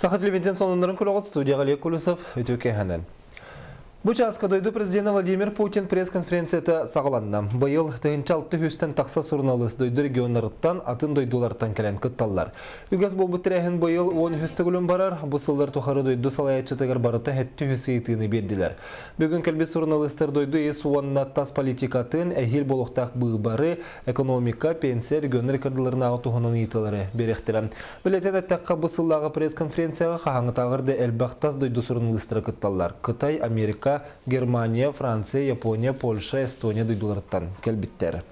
Сахат Левентен сонындарын күріғыт студияға Олег Кулысов өтөке хәнен. Бұ часқа дойды президент Владимир Путин пресс-конференцияты сағаланна. Бұйыл тығынча алты хүстен тақса сұрналыс дойды регионларыттан атын дойдуларттан кәлен күтталлар. Үгіз бұл бұттырәхін бұйыл 10 хүсті күлім барар, бұсылдар тұқары дойды салаятчытығыр барыты әтті хүсі етіні берділер. Бүгін кәлбі сұрналыстар дойды ес уанна тас политикатын әхил болуқтақ бұғбары, экономика, пенсия, регионер кардыларынағы тұғының етілері беректірі. Білетен әттәққа бұсылдағы пресс-конференцияға қағаңы тағырды әлбақтас дойды сұрналыстары күтталлар. Қытай, Америка, Германия, Франция, Япония, Польша, Эстония дойдуларыттан келбиттер.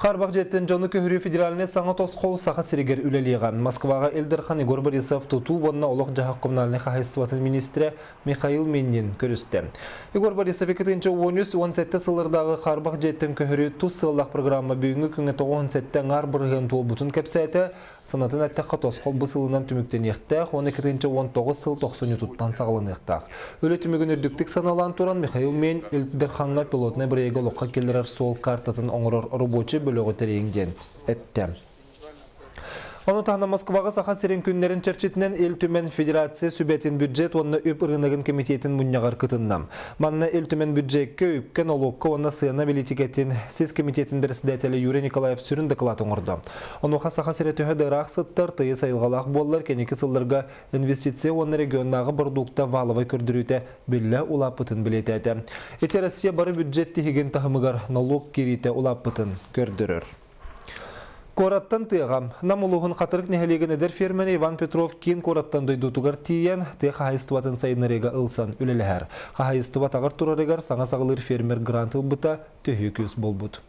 Харбақ жеттен жоны көхірі федераліне саңа тосқол сақа сірегер үлелеған. Москваға Элдерхан Игор Борисов тұту бонна олық жағақ коммунальны қағайыстыватын министрі Михаил Меннин көрісті. Игор Борисов 2-13-17 сылырдағы Харбақ жеттен көхірі тұс сыллақ программа бүгінгі күнгі 97-тен ар бұрғын туыл бұтын кәпсәті санатын әттіққа тосқол бұл сылынан түміктен ектәқ, 12-19 сыл 90 тұттан сағылын ектәқ. Өлі түмігін үрдіктік саналан туран Михаил Мен Элдерханға пилотны бір егі лоққа келдерер сол картатын оңырыр бөлігі тәрейіңден әтті. Оны тағына Москваға саха серен күннерін чәрчетінен ел төмен федерация сүбәтін бюджет онны үп ұрынығын комитетін мұнняғар кытыннам. Манна ел төмен бюджетке үпкен олуққа онна сыяна билетикетін сіз комитетін бірсідәтелі Юрий Николаев сүрін дықылатын ұрды. Онуға саха сере төһі дырақ сыттар тыйы сайылғалақ боллар кенекі сылларға инвестиция онны регионнағы бұрдуқта валывай көрдіруті білі улапытын білететі. Эти Россия бары бюджетті хеген налог керите улапытын көрдірір. Кораттан тыгам. Намулуғын қатырық нехелеген әдер фермені Иван Петров кен кораттан дойдутугар тиен те қағайыстыватын сайынарыға ылсан үлеләр. Қағайыстыва тағыр турарыгар саңа сағылыр фермер грант ылбыта төһі көз болбут.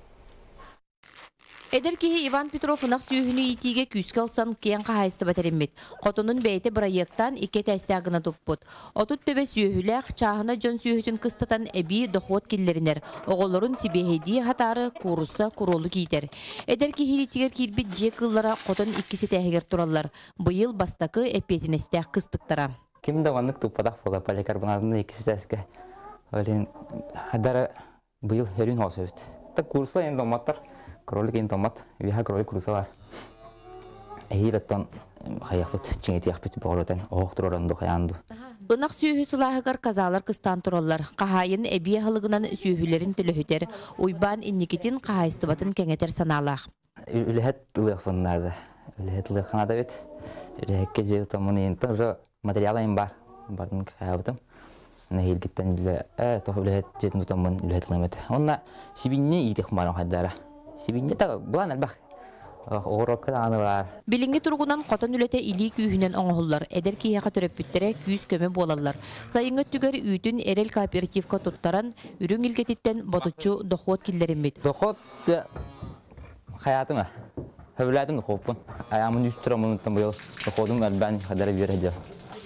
Эдер Иван Петров нақ сүйіхіні итиге күскі алсан кейін қағайысты бәтеремет. Қотының бәйті проекттан ике тәстәгіна топпут. Отут төбе сүйіхіләқ чағына жон сүйіхітін қыстатан әбі дохуат келлерінер. Оғолырын сибехеди хатары куруса куролу кейтер. Эдер кихи итигер кирбит же кыллара қотын иккisi тәхігер тураллар. Бұйыл бастақы әпетінестәқ қыстықтара. Ким да ваннык тупадах бола поликарбонатны икisi тәске. Олен хадара быйыл херин холсөбүт. Та енді оматтар кролик ин томат виха кролик курса бар. Эхилеттон хаяхбыт чиңети яхбыт бооротен оох туроронду хаянду. Ынақ сүйіхі сылағығар казалар кыстан тураллар. Қахайын әбие халығынан сүйіхілерін түліхітер. Уйбан инникетин қахайыстыбатын кәңетер саналақ. Үлехет ылыхфыннады. Үлехет ылыханада бит. Жezi томун ин тоже материалайым бар. Бардын хаябытым. Нахил гиттен үле, э, тох үлехет жетін тутамын үлехет ылымет. Онна сибинне идек марам хаддара. Сибинне та булан албах. Оғырокка аны бар. Билинги тургунан қотон үлете или күйінен оңғылар. Эдер кияға төрөппүттере күйіс көмі болалар. Сайыңы түгер үйтін эрел кооперативка туттаран үрің илгетиттен ботучу дохот киллерин Дохот хаятыма. Хөвләдин хоппун. Аямын үстүрө мунуттан быйыл доходум әлбән хадары бирәдә.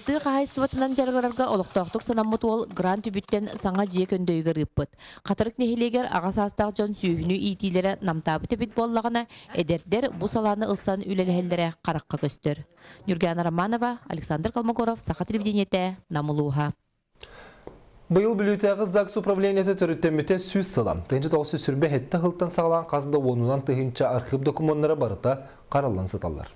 Ты қағайыстыватынан жарғарарға олықтақтық санаммыт ол грант үбіттен саңа жие көндөөйгөр ыппыт. Қатырық нехилегер ағасастақ жон сүйіні итилері намтабы тепит боллағына эдердер бұ саланы ылсан үлелхелдері қараққа көстір. Нүргена Романова, Александр Калмогоров, Саха телевидениете, Намылуға. Бұйыл бүлітәғі ЗАГС управленияты түріттемете сүз сылам. Тәнчі тоғысы сүрбе хетті ғылттан сағылан қазында онынан тығынша архив документтары барыта қаралан сыталар.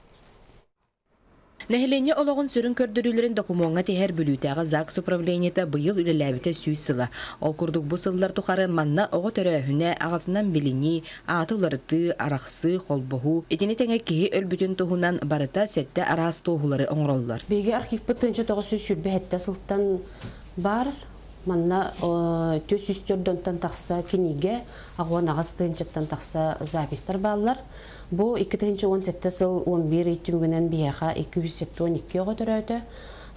Нәһелене ологон сүрін көрдөрүлөрүн документга техер бүлүтәгә ЗАГС управлениете быйыл үлеләбите сүйсыла. Ол курдук бу сыллар тухары манна ого төрөһүнә агатынан билини, атыларыты, араксы, холбоху, этине теңе кии өлбүтүн тухунан барыта сетте арас тухулары оңроллар. Беге архив бытынчы тоғыз сүз бар, манна төс сүстөрдөн тақса кениге, агуан агас тынчыттан тақса запистар баллар. Бу 2017 сыл 11 иттүнгүнен бияха 212 ого төрөтө.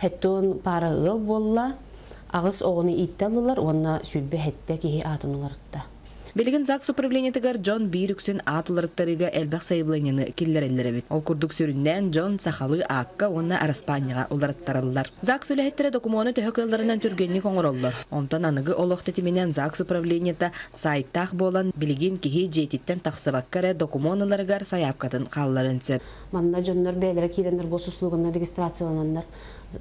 Хеттон пара ыл болла. Агыс огуну итталылар, онна сүлбе хетте ки атыныларытта. Билген ЗАГС управлениетигер Джон Бирюксен атуларыттарыга элбах сайыбланияны киллереллеребит. Ол курдук сүрүннән Джон Сахалы Акка онна Араспанияга уларыттарылар. ЗАГС үлэхеттері документу төһөкөлларынан түргенни коңороллар. Онтан аныгы олохта тименен ЗАГС управлениета сайттах болан билген кихи жетиттен тахсыбаккара документаларыгар саяпкатын қалларын сөп. Манна жоннор бәлері кейлендер босуслугына регистрацияланандар.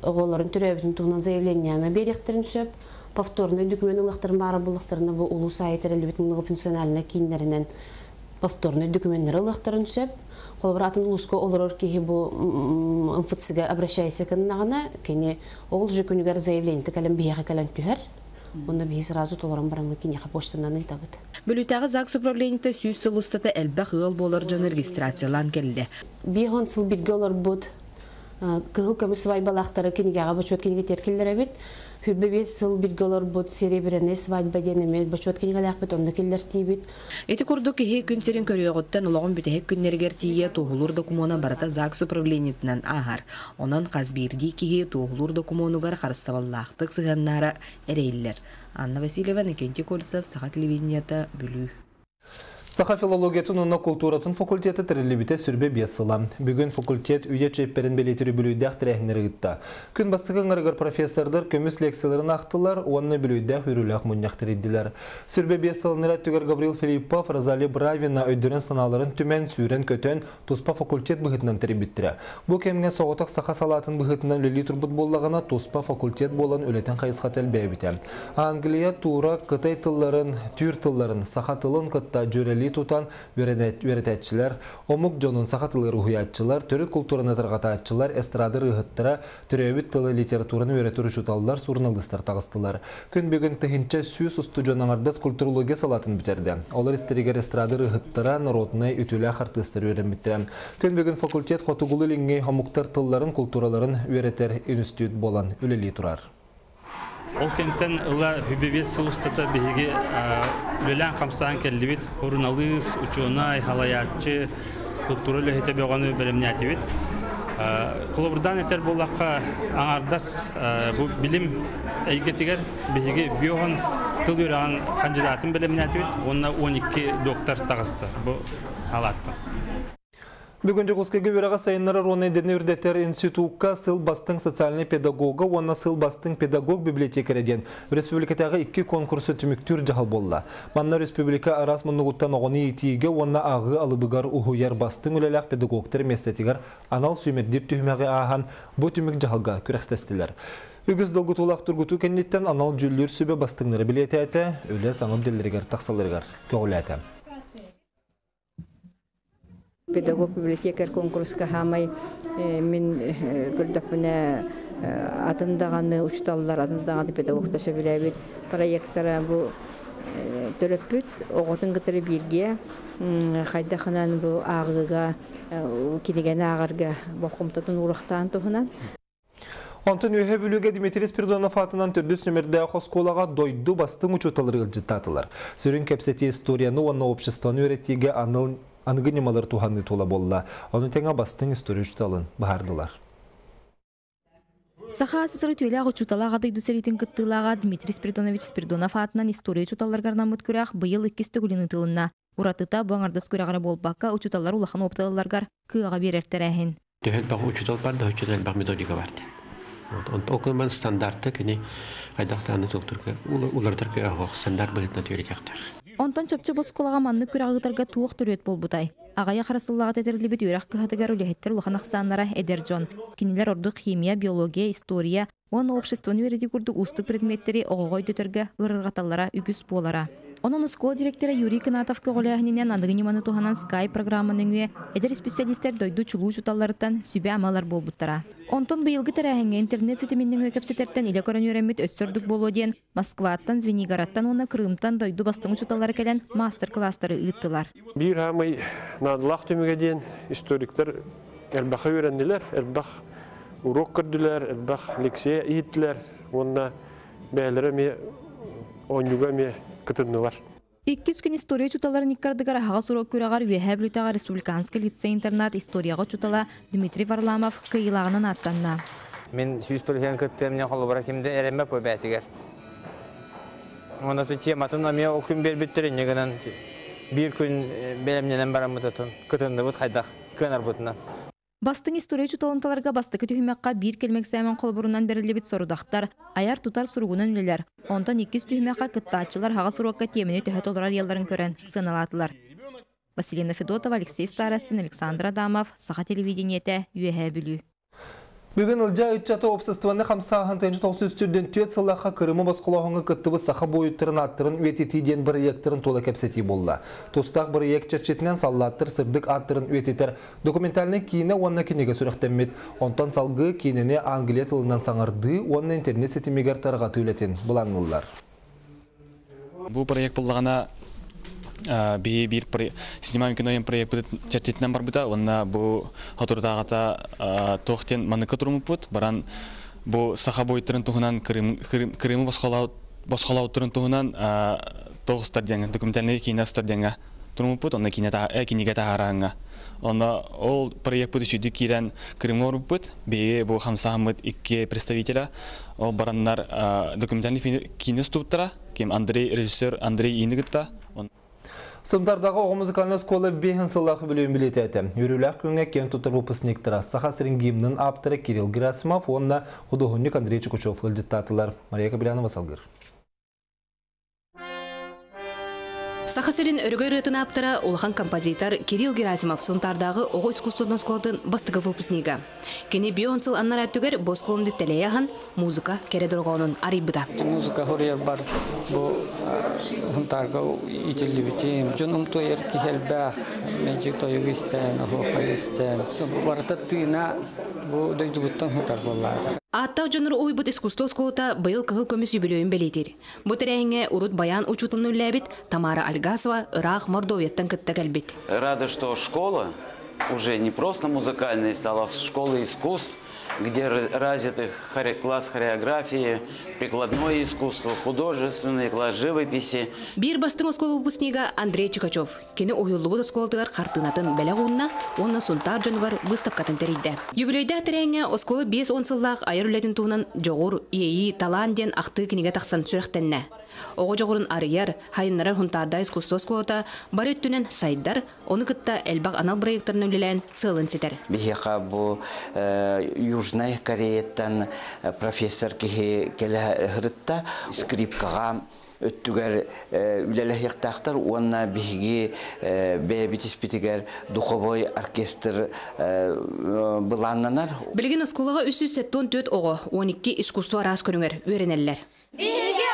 Оголарын түрөбүтүн тугунан заявленияны беректерин сөп. Повторный документ ылыктарын бары булыктарына бу улуу сайт эрелбитин функциональна киннеринен повторный документтер ылыктарын сөп холбратын улуско олорор киһи бу мфцга обращайся кыннагына кини ол же күнүгер заявление калем бияха калем түһәр онда бии сразу толорон барамы кинеха почтанан итабыт Бүлүтәгы ЗАГС управлениете сүүс сылустата элбах ыл болар жон регистрациялан келди. бихон сыл бирге олор бут кыһыл көмү свай балактары кинигага бачот киниге теркиллер бит. Бес сыл бирге олор бут серебряный свадьба күннергер тие туһулур докумона барата ЗАГС управлениетинен ахар. Онон казбирди киһи туһулур докумонугар харыстабаллаахтык сыганнара эрейлер. Анна Васильева, Никентий Кольцев, Саха телевидениета, Бүлүү. Саха филологиятын онна культуратын факультеті тірілібіте сүрбе бесыла. Бүгін факультет үйе чепперін белетірі білуйдәқ тірәхінері. Күн бастығын ырғыр профессордыр көміс лекцияларын ақтылар, онны білуйдәқ үріләқ мұняқтыр едділер. Сүрбе бесылыныра түгер Гаврил Филиппов, Розали Бравина өйдірін саналарын түмен сүйрен көтен туспа факультет бұғытынан тіребіттірі. Бұл кемге соғытық саха салатын бұғытынан лили турбут боллағына туспа факультет болан өлетен қайысқа тәлбәбіті. Англия тура қытай тылларын, түйір тылларын, саха тылын қытта жөрелі тутан өретәтчілер, омук жонун саха тылы рухиятчылар, төрі культураны тырғататчылар, эстрады рыхыттыра, түрөбіт тылы литератураны өретуры чуталлар, сурналыстар тағыстылар. Күн бүгін тыхинче сүйіс ұсты жонаңардас культурология салатын бітерді. Олар истеригер эстрады рыхыттыра, народный үтілі артыстыр өрен біттірі. Күн бүгін факультет хотугулы лингей хомуктар тылларын, культураларын өретер институт болан үлелі турар. Ол кемтен ыла хүбебес сылыстата беге үлелән қамсаан келдибит урналыс, учунай, халаятчы, культура лөхете беғаны бөлімнәтибит. Құлыбырдан етер болаққа аңардас бұл білім әйгетігер беге биоған тыл үйраған кандидатын бөлімнәтибит, онна 12 доктор тағысты бұл халатты. Бүгін Жығыскеге өреға сайынлары Роны Дені үрдеттер институтка сыл бастың социальный педагога, онна сыл бастың педагог библиотекереден. Республикатағы iki конкурсы түміктүр жағал болла. Манна республика арас мұнығыттан оғыны етиге, онна ағы алыбыгар ұхуяр бастың үлеләқ педагогтар местетігер анал сүймердер түймәғі аған бұ түмік жағалға күрәқтестілер. Үгіз долгу тулақ тұргуту кеннеттен анал жүллер сөбе бастыңлары білеті әті, өлі саңым делдергер тақсалыргар көғілі әті. Педагог библиотекар конкурска хамай мен көрдөпүнө атындаганы учталлар атындаганы педагогтар сөбүләбит проекттара бу төлөппүт оготун кытыры бирге хайдаханан бу агыга кинеген агарга бокумтатын урахтан тухунан Онтын өйе бүліге Дмитрий Спиридонов атынан түрдіс нөмірді қосколаға дойду бастың учуталыр жылжытатылар. Сүрін кәпсеті историяны оны обществаны өретеге аныл Ангы немалар туханны тула болла. Оны теңа бастың история учталын бахардылар. Саха сысыры түйелі чуталаға дойду сәретін кыттылаға Дмитрий Спиридонович Спиридонов атынан история чуталаргарнан мұткүрәқ бұйыл иккес төгіліні тылына. Уратыта бұаңардас көрағары болбаққа учуталар улахан опталыларгар кыға берерттер әхін. Төһәл баг учутал бар да учутал баг методика бар. Только man стандарты кини айдактаны толтурга улардарга ахох стандарт быгытна түйрәтәктәр. Онтон чөпчө босколага манны күрагытарга туох төрөт болбутай. Агая харасыллага тетерлибит үрәк кыһатыгар үлеһеттер улахан аксаннара Эдер Джон. Кинилер ордук химия, биология, история, он обществоны вереди курду устук предметтери огой дөтөргө ырыргаталлара үгүс болара. Онон школа директора Юрий Канатов көголяһинен адыгыниманы туханан Sky программанын үе эдер специалисттер дойду чулуу чуталларыттан сүбе амалар болбуттара. Онтон быйылгы тәрәһеңе интернет сетиминнен үе кепсетертен иле көрөн үремит өссөрдүк болуу диен Москваттан, Звенигородтан, оны Крымтан дойду бастың чуталлары келен мастер-класстары ыттылар. Бир хамый надылах түмүгө дейин историктер элбаха үйрәнделәр, элбах урок көрдүләр, элбах лекция иттиләр. Онна бәйләре ме онюга ме кытыннылар. Иккис күн история чуталарын иккардыгар хаға сурок күрагар үеһә блютага республиканский лицей-интернат историяға чутала Дмитрий Варламов кыйлагынан аттанна. Мен сүйіс білген күттім, мен қолы бұра кемді әрәмі пой бәтігер. Онда ты тематын аме о күн бер біттірін егінен бір күн бәлемненен барам бұтатын. Күтінді бұт қайдақ, көнар бұтынан. Бастың история чуталанталарга бастыкы түһүмәккә бир келмек сәмән колбурунан берилибит сорудактар, аяр тутар суругунан үлеләр. Онтан иккис түһүмәккә кыттаачылар хага суруакка темени төһө толорар ялларын көрән сыналатылар. Василина Федотова, Алексей Старостин, Александр Адамов, Саха телевидениете, Юэһә бүлүү. Бүгін ылжа үтчаты обществоны қамсағын тәнші тоқсы үстірден түйет сылаққа кірімі басқылағыңы күттібі сақа бойыттырын аттырын вететиден бір ектерін толы кәпсети болды. Тустақ бір ек черчетінен саллаттыр сырдық аттырын вететер документальны кейіне онына кенеге сүріқтеммет. Онтан салғы кейініне Англия тылынан саңырды, онына интернет сетімегер тарға түйлетін бұлаңылар. Бұл проект болғана би бир снимаем кино ем проект бит чертитнен бар бита онна бу хатурдагата тохтен маныка турмупут баран бу саха бойттырын туһунан крым крымы босхалау босхалау турын туһунан тогустар деңе документальный киностар деңе турмупут онна кинета э киниге тахаранга ол проект бут үшүдү кирен Крым оруппут, бе бу хамсахмыт икки представителя, ол бараннар документальный кино ступтара, кем Андрей режиссер Андрей Инигитта. Сымдардағы оғы музыкальный сколы бейін сыллағы білуін білететі. Үріләқ күнге кен тұтыр выпускниктара Саха гимнің авторы Кирилл Герасимов, онына художник Андрей Чукучев ылжыттатылар. Мария Кабелянова салгыр. Сахасырин өргөй рытын аптыра улхан композитор Кирилл Герасимов сонтардағы оғы искусстводан сколдың бастығы выпускнига. Кені бионсыл аннар әттігер босқолынды тәлейяхан музыка кередірғауның арибыда. Музыка бар huntar bollar. Аттақ жаныр ойбыт искусство сколта байыл кығыл көміс юбилейін белетер. Бұ тірәңе урут баян учутын үлләбит Тамара Альгасова ырах мордоветтен кітті кәлбет. Рада, что школа уже не просто музыкальная стала, школа искусств, где развиты класс хореографии, прикладное искусство, художественный класс живописи. Бир бастың оскол выпускнига Андрей Чикачев. Кені ойыллыбыз осколдығар қартынатын бәлі ғуынна, онна сунтар жонвар выставкатын тәрейді. Юбилейді әтірәңе осколы 5 он сыллақ айыр үлетін туынан жоғыр, ейі, талан ден ақты кенеге тақсан сүректенне. Оғы жоғырын арияр, хайыннарар хунтарда искусство сколата бар өттінен сайдар, оны кытта әлбақ анал проекттарын өлелән сылын сетер. Бихеқа бұл Южная Кореяттан профессор кеге келе хырытта скрипкаға өттүгер үлеле яктактар уонна биһиги бэбитис битигер духовой оркестр быланнанар билген сеттон төт ого 12 искусство арас көрүңер үйренеллер биһиги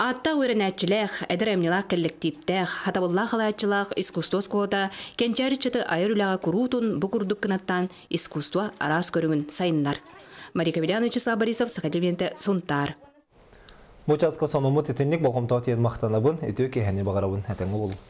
Атта үйренәтчіләк, әдір әмнелақ коллективтәк, хатабыллақ халайчылақ искусство скота, кенчәрі чыты айыр үләға күрутун бұқұрдық кынаттан искусство арас көріңін сайындар. Марика Беляна Вячеслав Борисов, Сахатилменте, Сунтар. Мучасқа сонымы тетенник болғымтау тиен мақтанабын, өтеу кехәне бағарабын әтәңі болу.